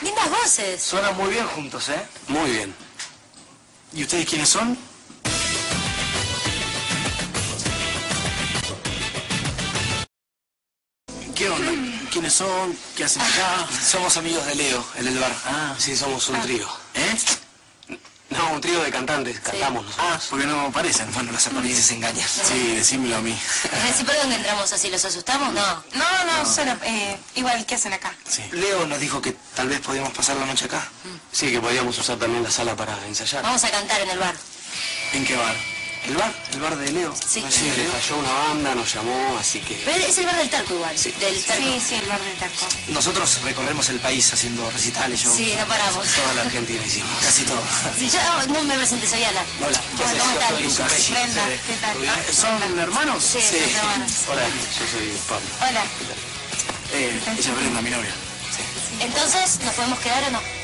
Lindas voces. Suenan muy bien juntos, ¿eh? Muy bien. ¿Y ustedes quiénes son? ¿Qué onda? ¿Quiénes son? ¿Qué hacen acá? Somos amigos de Leo, el del bar. Ah. Sí, somos un trío. ¿Eh? No, un trío de cantantes, cantamos nosotros. Ah, porque no parecen. Bueno, las apariencias engañan. Sí, decímelo a mí. Sí, perdón que entramos así, ¿los asustamos? No. No, no, solo, eh, igual, ¿qué hacen acá? Sí. Leo nos dijo que tal vez podíamos pasar la noche acá. Sí, que podíamos usar también la sala para ensayar. Vamos a cantar en el bar. ¿En qué bar? ¿El bar? ¿El bar de Leo? Sí. Sí, le falló una banda, nos llamó, así que... Pero es el bar del Tarco igual. Sí. Del Tarco. Sí, sí, el bar del taco. Nosotros recorremos el país haciendo recitales, yo. Sí, no paramos. Toda la Argentina hicimos. Casi todo. Sí, yo oh, no me presenté, soy Ana. Hola, ¿qué Hola, ¿cómo están? Soy Lucas. Brenda, ¿qué tal? Ah, ¿Son hermanos? Sí, Sí. hermanos. Hola, yo soy Pablo. Hola. Eh, ella es Brenda, mi novia. Entonces, ¿nos podemos quedar o no?